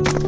you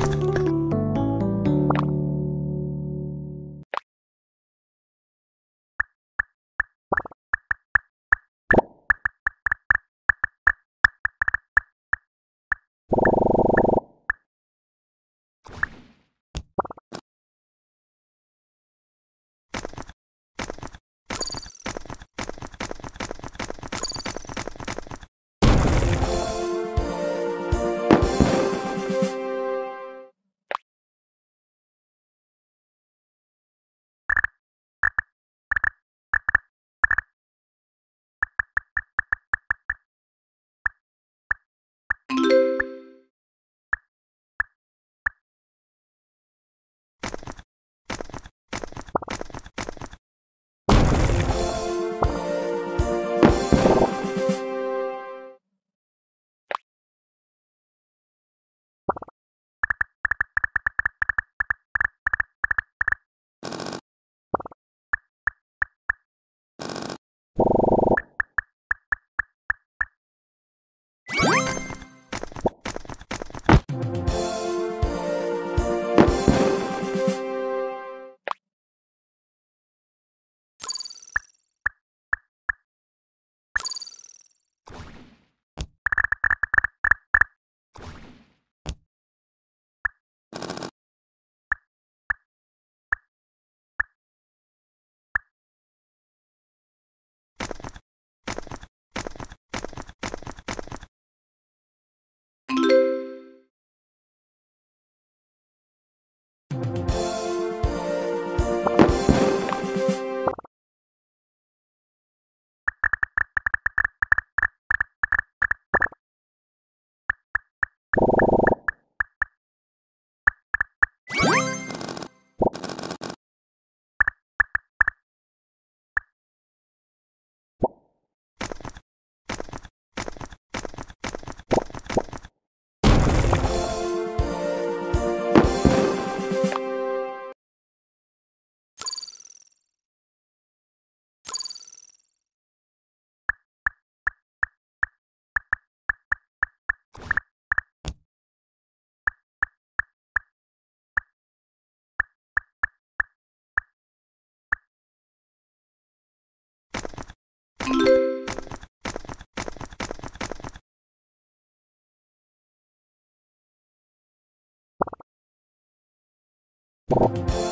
you